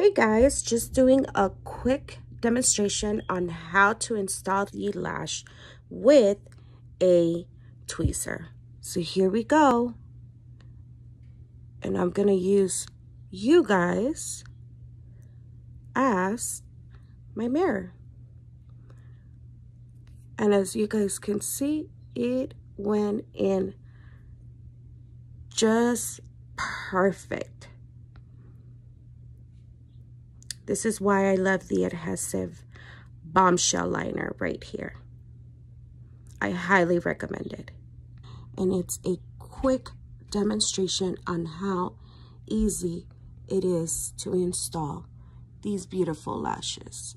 Hey guys, just doing a quick demonstration on how to install the lash with a tweezer. So here we go. And I'm to use you guys as my mirror. And as you guys can see, it went in just perfect. This is why I love the adhesive bombshell liner right here. I highly recommend it. And it's a quick demonstration on how easy it is to install these beautiful lashes.